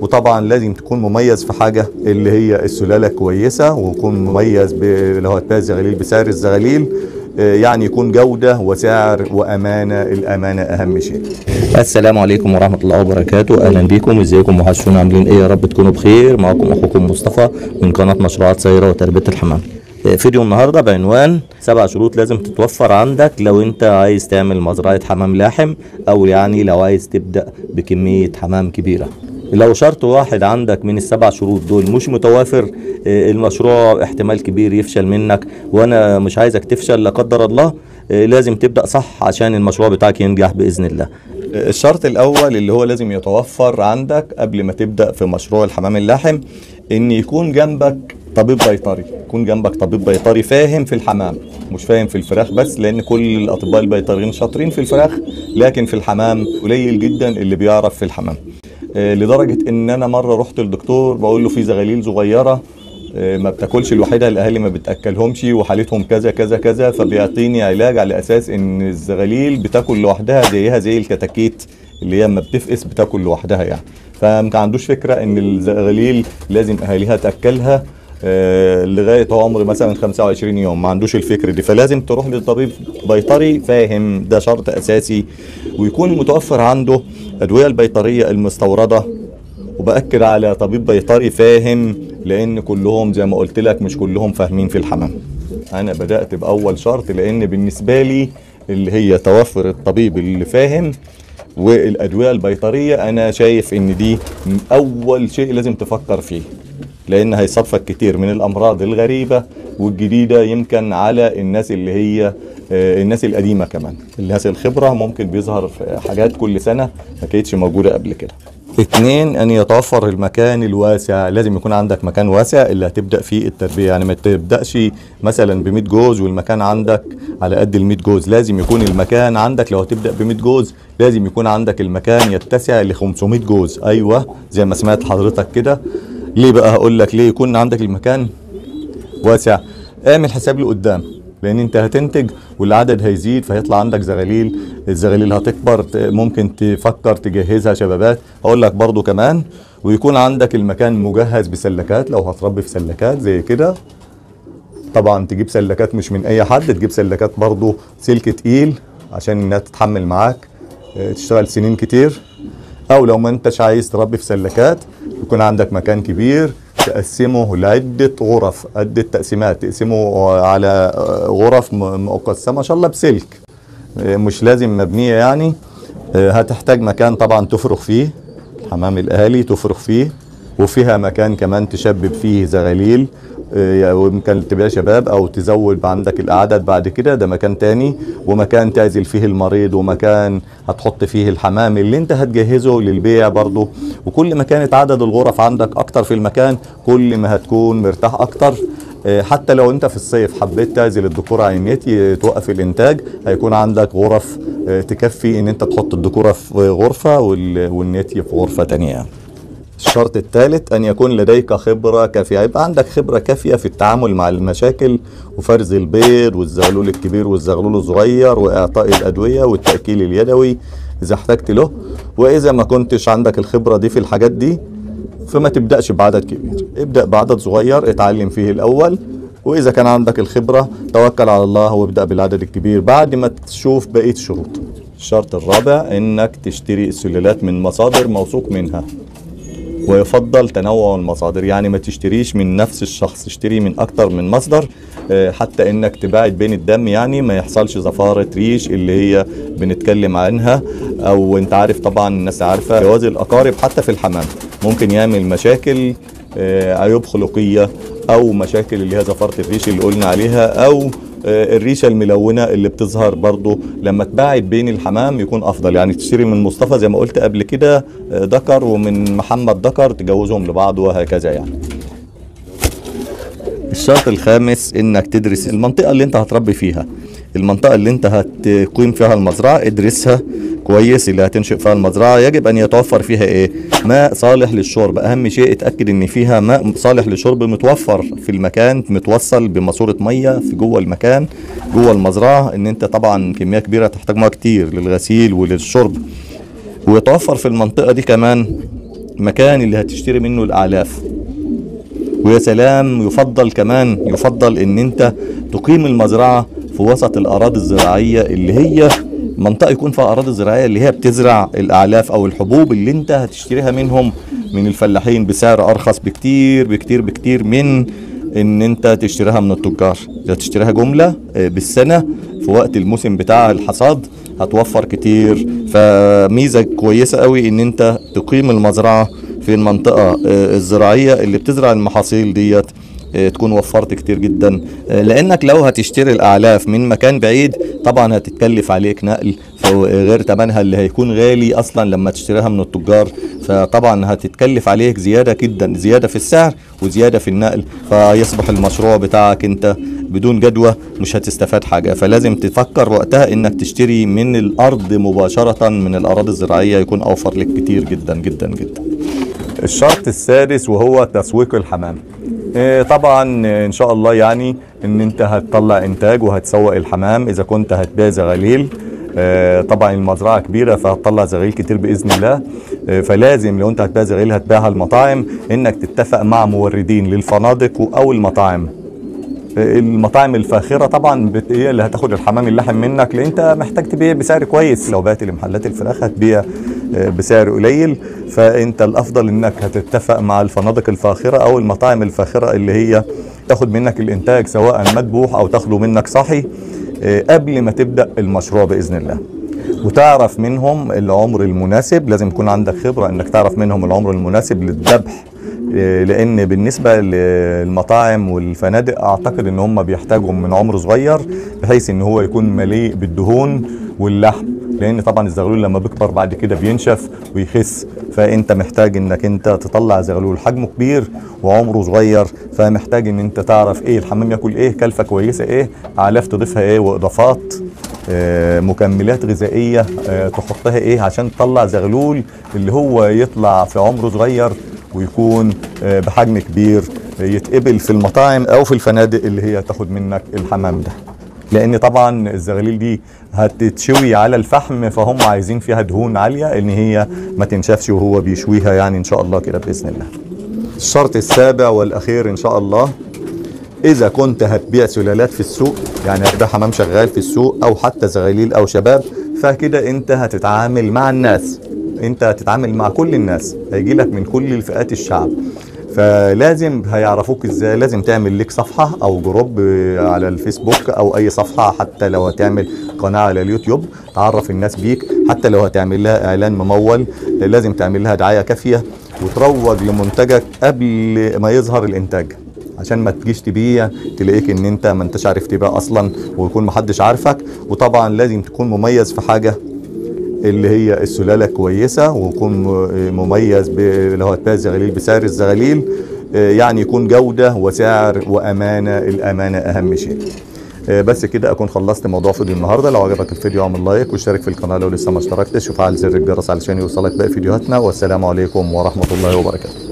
وطبعا لازم تكون مميز في حاجة اللي هي السلالة كويسة ويكون مميز اللي هو الزغاليل بسعر الزغاليل آه، يعني يكون جودة وسعر وأمانة الأمانة أهم شيء. السلام عليكم ورحمة الله وبركاته. أهلا بيكم إزيكم وحشون عاملين إيه؟ يا رب تكونوا بخير. معكم أخوكم مصطفى من قناة مشروعات سيرة وتربية الحمام. آه، فيديو النهاردة بعنوان سبع شروط لازم تتوفر عندك لو أنت عايز تعمل مزرعة حمام لاحم أو يعني لو عايز تبدأ بكمية حمام كبيرة. لو شرط واحد عندك من السبع شروط دول مش متوافر آه، المشروع احتمال كبير يفشل منك وأنا مش عايزك تفشل لا قدر الله آه، لازم تبدأ صح عشان المشروع بتاعك ينجح بإذن الله. الشرط الأول اللي هو لازم يتوفر عندك قبل ما تبدأ في مشروع الحمام اللاحم إن يكون جنبك طبيب بيطري يكون جنبك طبيب بيطري فاهم في الحمام مش فاهم في الفراخ بس لأن كل الأطباء البيطريين شاطرين في الفراخ لكن في الحمام قليل جدا اللي بيعرف في الحمام. آه، لدرجة إن أنا مرة رحت للدكتور بقول له في زغاليل صغيرة آه، ما بتاكلش الوحيده الأهالي ما بتأكلهمش وحالتهم كذا كذا كذا فبيعطيني علاج على أساس إن الزغاليل بتاكل لوحدها زيها زي الكتاكيت اللي هي لما بتفقس بتاكل لوحدها يعني. فما عندوش فكرة إن الزغاليل لازم أهاليها تأكلها آه، لغاية عمر مثلا 25 يوم ما عندوش الفكر دي. فلازم تروح للطبيب بيطري فاهم ده شرط أساسي ويكون متوفر عنده أدوية البيطرية المستوردة وبأكد على طبيب بيطري فاهم لأن كلهم زي ما قلت لك مش كلهم فاهمين في الحمام. أنا بدأت بأول شرط لأن بالنسبة لي اللي هي توفر الطبيب اللي فاهم والأدوية البيطرية أنا شايف إن دي أول شيء لازم تفكر فيه. لأن هيصفك كتير من الأمراض الغريبة والجديدة يمكن على الناس اللي هي آه، الناس القديمة كمان. الناس الخبرة ممكن بيظهر حاجات كل سنة ما كانتش موجودة قبل كده. اتنين أن يتوفر المكان الواسع. لازم يكون عندك مكان واسع اللي هتبدا فيه التربية. يعني ما تبدأش مثلا ب 100 جوز والمكان عندك على قد ال 100 جوز. لازم يكون المكان عندك لو هتبدأ ب 100 جوز لازم يكون عندك المكان يتسع ل 500 جوز. أيوه زي ما سمعت حضرتك كده. ليه بقى هقول لك ليه يكون عندك المكان واسع؟ اعمل حساب لقدام لأن انت هتنتج والعدد هيزيد فهيطلع عندك زغاليل الزغاليل هتكبر ممكن تفكر تجهزها شبابات. أقول لك برضو كمان ويكون عندك المكان مجهز بسلكات لو هتربي في سلكات زي كده. طبعا تجيب سلكات مش من أي حد تجيب سلكات برضو سلك تقيل عشان انها تتحمل معاك. آه، تشتغل سنين كتير. أو لو ما أنتش عايز تربي في سلكات يكون عندك مكان كبير تقسمه لعدة غرف عدة تقسيمات تقسمه على غرف مقسمة ما شاء الله بسلك. مش لازم مبنية يعني. هتحتاج مكان طبعا تفرغ فيه حمام الأهالي تفرغ فيه وفيها مكان كمان تشبب فيه زغاليل ويمكن تبيع شباب أو تزود عندك الأعداد بعد كده ده مكان تاني. ومكان تعزل فيه المريض ومكان هتحط فيه الحمام اللي انت هتجهزه للبيع برضه. وكل ما كانت عدد الغرف عندك أكتر في المكان كل ما هتكون مرتاح أكتر. آه، حتى لو انت في الصيف حبيت تعزل الذكور عن النت ي- توقف الإنتاج هيكون عندك غرف آه، تكفي إن انت تحط الذكوره في غرفة وال- والنتي في غرفة تانية. الشرط الثالث أن يكون لديك خبرة كافية. يبقى عندك خبرة كافية في التعامل مع المشاكل وفرز البيض والزغلول الكبير والزغلول الصغير وإعطاء الأدوية والتأكيل اليدوي إذا احتجت له. وإذا ما كنتش عندك الخبرة دي في الحاجات دي فما تبدأش بعدد كبير. ابدأ بعدد صغير اتعلم فيه الأول. وإذا كان عندك الخبرة توكل على الله وابدأ بالعدد الكبير بعد ما تشوف بقية الشروط. الشرط الرابع إنك تشتري السلالات من مصادر موثوق منها. ويفضل تنوع المصادر. يعني ما تشتريش من نفس الشخص اشتري من أكتر من مصدر آه، حتى إنك تباعد بين الدم. يعني ما يحصلش زفارة ريش اللي هي بنتكلم عنها أو أنت عارف طبعا الناس عارفة جواز الأقارب حتى في الحمام. ممكن يعمل مشاكل آه، عيوب خلقية أو مشاكل اللي هي زفارة الريش اللي قلنا عليها أو الريشة الملونة اللي بتظهر برضو لما تباعد بين الحمام يكون أفضل. يعني تشتري من مصطفى زي ما قلت قبل كده آه، ذكر ومن محمد ذكر تجوزهم لبعض وهكذا يعني. الشرط الخامس إنك تدرس المنطقة اللي أنت هتربي فيها. المنطقة اللي أنت هتقيم فيها المزرعة ادرسها. كويس اللي هتنشئ فيها المزرعة. يجب أن يتوفر فيها إيه؟ ماء صالح للشرب. أهم شيء اتأكد إن فيها ماء صالح للشرب متوفر في المكان متوصل بماسورة مية في جوه المكان جوه المزرعة إن أنت طبعا كمية كبيرة تحتاج ميه كتير للغسيل وللشرب. ويتوفر في المنطقة دي كمان المكان اللي هتشتري منه الأعلاف. ويا سلام يفضل كمان يفضل إن أنت تقيم المزرعة في وسط الأراضي الزراعية اللي هي منطقة يكون فيها أراضي زراعية اللي هي بتزرع الأعلاف أو الحبوب اللي انت هتشتريها منهم من الفلاحين بسعر أرخص بكتير بكتير بكتير من إن انت تشتريها من التجار. إذا تشتريها جملة آه، بالسنة في وقت الموسم بتاع الحصاد هتوفر كتير. فميزة كويسة قوي إن انت تقيم المزرعة في المنطقة آه، الزراعية اللي بتزرع المحاصيل ديت. تكون وفرت كتير جدا. آه، لأنك لو هتشتري الأعلاف من مكان بعيد طبعا هتتكلف عليك نقل غير تمنها اللي هيكون غالي أصلا لما تشتريها من التجار. فطبعا هتتكلف عليك زيادة جدا زيادة في السعر وزيادة في النقل. فيصبح المشروع بتاعك أنت بدون جدوى مش هتستفاد حاجة. فلازم تفكر وقتها إنك تشتري من الأرض مباشرة من الأراضي الزراعية يكون أوفر لك كتير جدا جدا جدا. الشرط السادس وهو تسويق الحمام. طبعا آه، إن شاء الله يعني إن أنت هتطلع إنتاج وهتسوق الحمام. إذا كنت هتبيع زغاليل آه، طبعا المزرعة كبيرة فهتطلع زغاليل كتير بإذن الله. فلازم لو أنت هتبيع زغاليل هتبيعها المطاعم. إنك تتفق مع موردين للفنادق أو المطاعم. المطاعم الفاخرة طبعا هي اللي هتاخد الحمام اللحم منك لأن أنت محتاج تبيع بسعر كويس. لو بعت لمحلات الفراخ هتبيع. بسعر قليل فأنت الأفضل إنك هتتفق مع الفنادق الفاخرة أو المطاعم الفاخرة اللي هي تاخد منك الإنتاج سواء مذبوح أو تاخده منك صحي آه، قبل ما تبدأ المشروع بإذن الله. وتعرف منهم العمر المناسب لازم يكون عندك خبرة إنك تعرف منهم العمر المناسب للذبح إيه، لأن بالنسبة للمطاعم والفنادق أعتقد إن هم بيحتاجوا من عمر صغير بحيث إن هو يكون مليء بالدهون واللحم لأن طبعا الزغلول لما بيكبر بعد كده بينشف ويخس فأنت محتاج إنك أنت تطلع زغلول. حجمه كبير وعمره صغير فمحتاج إن أنت تعرف إيه الحمام ياكل إيه كلفة كويسة إيه اعلاف تضيفها إيه وإضافات آه، مكملات غذائية آه، تحطها إيه عشان تطلع زغلول اللي هو يطلع في عمره صغير ويكون آه، بحجم كبير يتقبل في المطاعم أو في الفنادق اللي هي تاخد منك الحمام ده. لأن طبعا الزغاليل دي هتتشوي على الفحم فهم عايزين فيها دهون عالية إن هي ما تنشفش وهو بيشويها يعني إن شاء الله كده بإذن الله. الشرط السابع والأخير إن شاء الله إذا كنت هتبيع سلالات في السوق يعني هتبيع حمام شغال في السوق أو حتى زغاليل أو شباب فكده أنت هتتعامل مع الناس. أنت هتتعامل مع كل الناس. هيجي لك من كل الفئات الشعب. فلازم هيعرفوك إزاي لازم تعمل لك صفحة أو group على الفيسبوك أو اي صفحة حتى لو هتعمل قناة على اليوتيوب تعرف الناس بيك حتى لو هتعمل لها اعلان ممول لازم تعمل لها دعاية كافية وتروج لمنتجك قبل ما يظهر الانتاج عشان ما تجيش تبيع تلاقيك ان انت ما انتش عارف تبيع أصلا ويكون محدش عارفك. وطبعا لازم تكون مميز في حاجة اللي هي السلالة كويسة ويكون م- مميز ب- لو هتبيع زغاليل بسعر الزغاليل آه، يعني يكون جودة وسعر وأمانة الأمانة أهم شيء. آه، بس كده أكون خلصت موضوع فيديو النهارده. لو عجبك الفيديو اعمل لايك واشترك في القناة لو لسه ما اشتركتش وفعل زر الجرس علشان يوصلك باقي فيديوهاتنا. والسلام عليكم ورحمة الله وبركاته.